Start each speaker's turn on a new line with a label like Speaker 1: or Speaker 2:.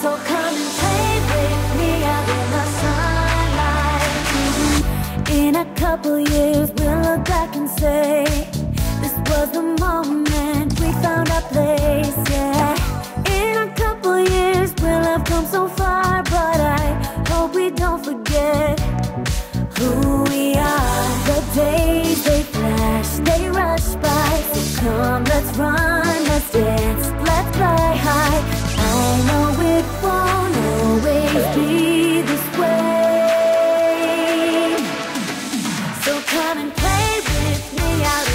Speaker 1: so come and play with me in the sun in a couple years we'll look back and say This was the moment we found our place, yeah. In a couple years we'll have come so far But I hope we don't forget who we are. The days they flash, they rush by. So come, let's run, let's Come and play with me. I